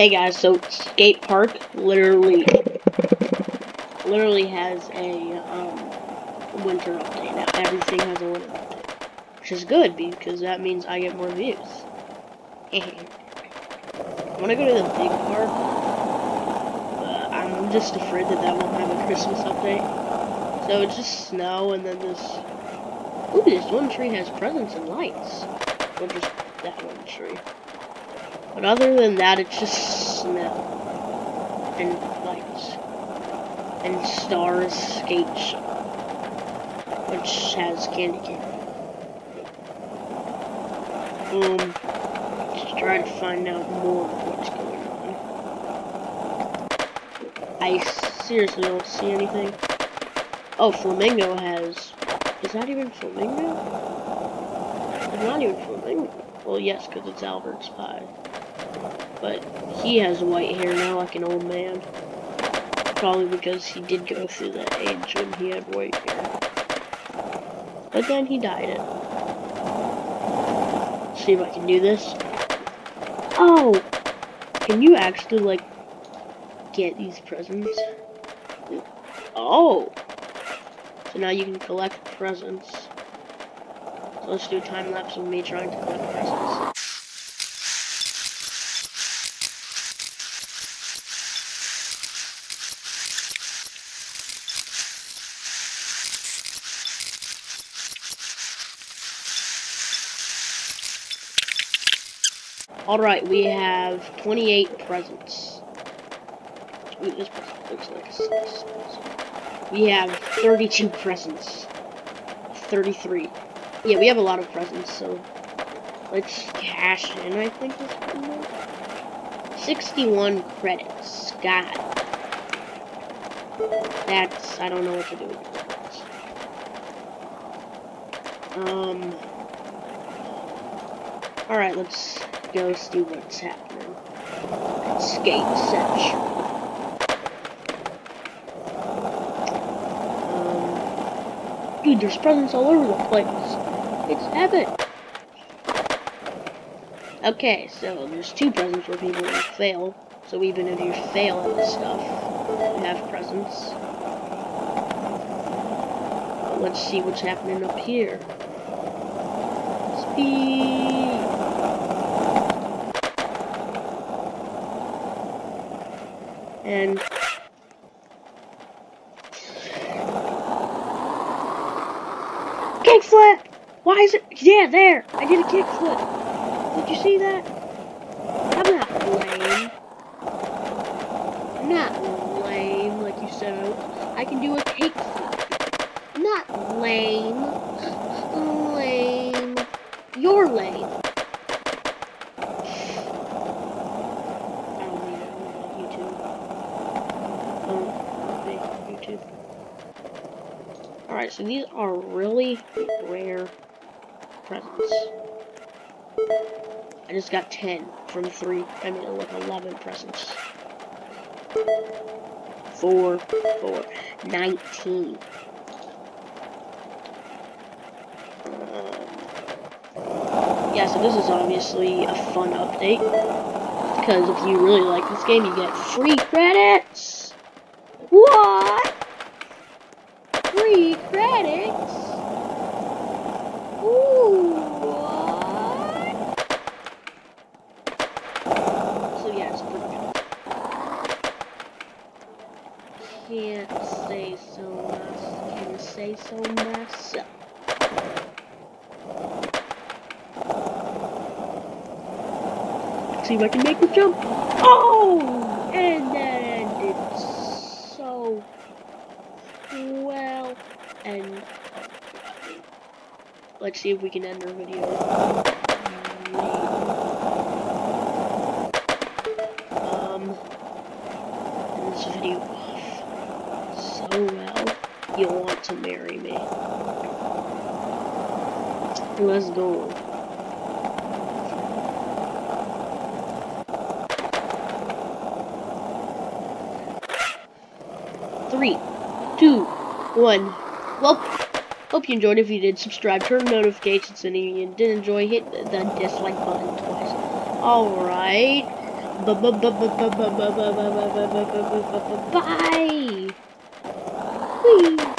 Hey guys, so skate park literally, literally has a um, winter update now. Everything has a winter update, which is good because that means I get more views. I want to go to the big park, but I'm just afraid that that won't have a Christmas update. So it's just snow and then this. Ooh, this one tree has presents and lights. Or just that one tree. But other than that, it's just snow and lights and stars skate shop, which has candy cane. Um, just trying to find out more of what's going on. I seriously don't see anything. Oh, Flamingo has. Is that even Flamingo? It's not even Flamingo. Well, yes, because it's Albert's pie. But he has white hair now like an old man. Probably because he did go through that age when he had white hair. But then he dyed it. see if I can do this. Oh! Can you actually, like, get these presents? Oh! So now you can collect presents. So let's do a time lapse of me trying to collect presents. Alright, we have 28 presents. Ooh, this present looks like a. We have 32 presents. 33. Yeah, we have a lot of presents, so let's cash in, I think is good 61 credits. God. That's, I don't know what to do with credits. Um, alright, let's go see what's happening. Skate section. Um, dude, there's presents all over the place. It's heaven. Okay, so there's two presents where people fail. So even if you fail at this stuff, you have presents. Let's see what's happening up here. Speed. And kickflip. Why is it? Yeah, there. I did a kickflip. Did you see that? I'm not lame. I'm not lame like you said. I can do a kickflip. Not lame. Lame. You're lame. I don't need it on YouTube. Oh, okay, YouTube. Alright, so these are really rare presents. I just got 10 from 3, I mean, like 11 presents. 4, 4, 19. Um, yeah, so this is obviously a fun update. Because if you really like this game, you get free credits! What? Free credits? Ooh? So yeah, it's pretty. Can't say so myself. Can't say so myself. See if I can make the jump. Oh! And that ended so well. And let's see if we can end our video. Um, this video off so well. You'll want to marry me. Let's go. Three, two, one. Well, hope you enjoyed. If you did, subscribe, turn notifications, and if you did enjoy, hit the dislike button twice. Alright. Bye. Whee.